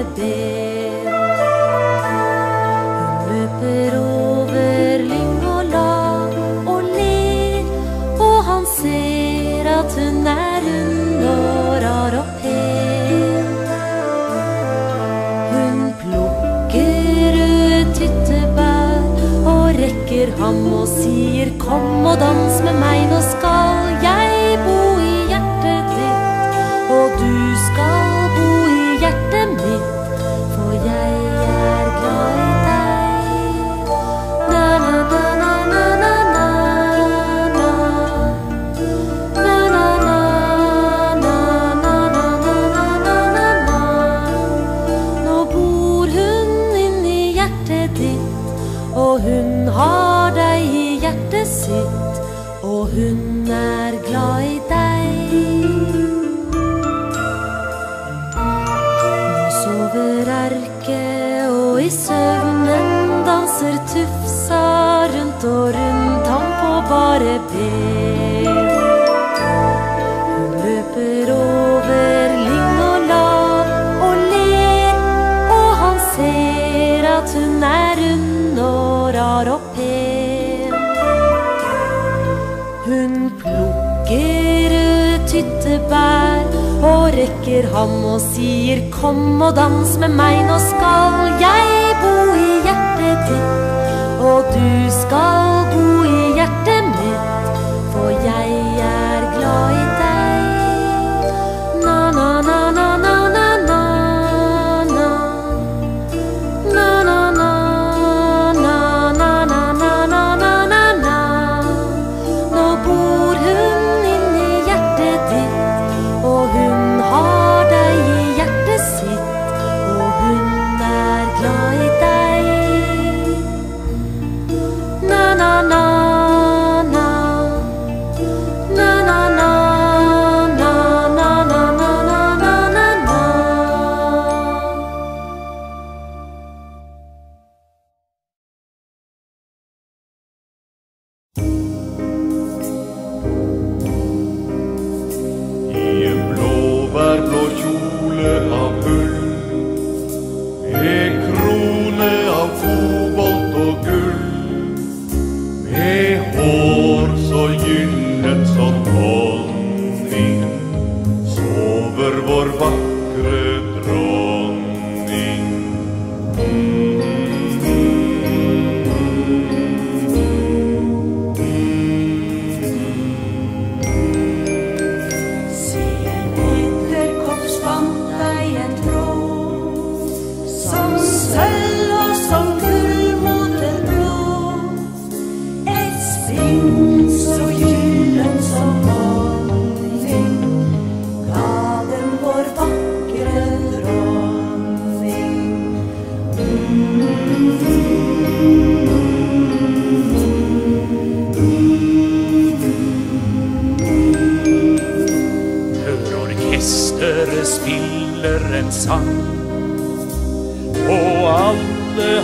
Hun løper over lyng og lav og ler, og han ser at hun er rund og rar og pen. Hun plukker ut tyttebær og rekker ham og sier kom og dans med meg nå skal Og hun har deg i hjertet sitt, og hun er glad i deg. Nå sover erke, og i søvnen danser tufsa rundt og rundt ham på bare ben. klar og pen. Hun plukker tyttebær og rekker ham og sier kom og dans med meg, nå skal jeg bo i hjertet ditt, og du skal bo for vår vakre dronning. Se, etter kopp spant deg en tråd som sølv og som gull mot en blå. Et spinn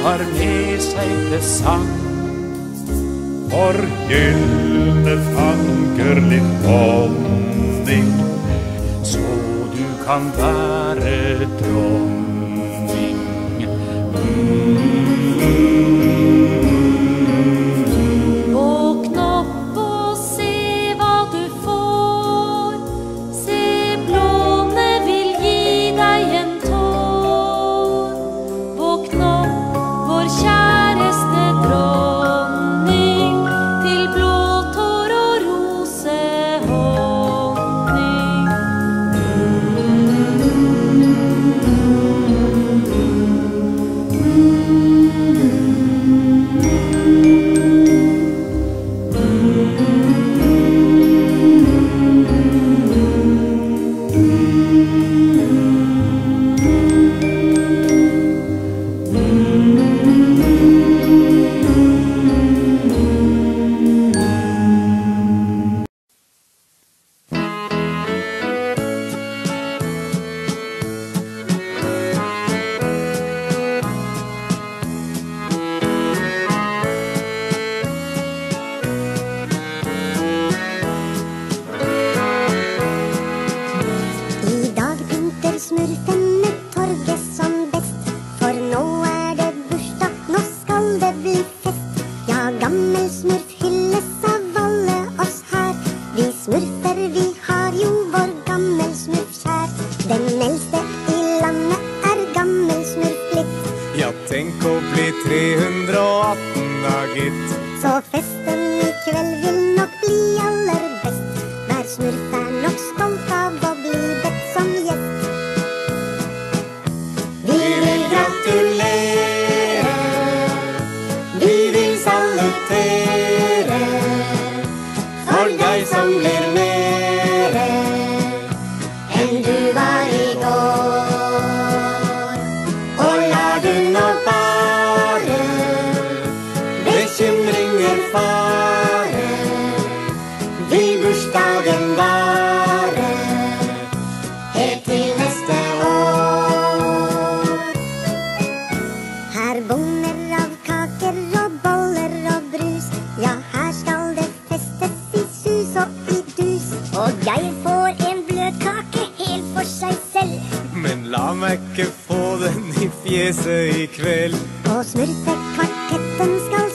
har med seg til sang. For gylne fanker litt honning, så du kan være dronning. Mm. Sınır sen salutere for deg som blir mere Enn du var i går. Og lar du nå bare bekymringer fare, la meg ikke få den i fjeset i kveld. Og smurfekvartetten skal